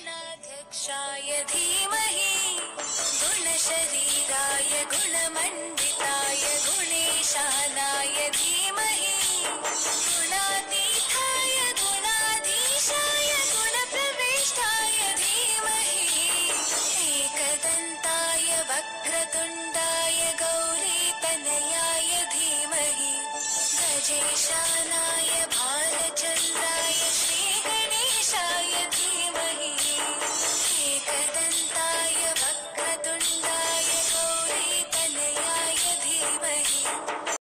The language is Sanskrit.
गणेशाय धीमहि गुणशरीराय गुणमण्डिताय गुणेशानाय धीमहि गुणातीताय गुणाधीशाय गुणप्रविष्टाय धीमहि एकदन्ताय वक्रतुण्डाय गौरीतनयाय धीमहि गजेशानाय あ!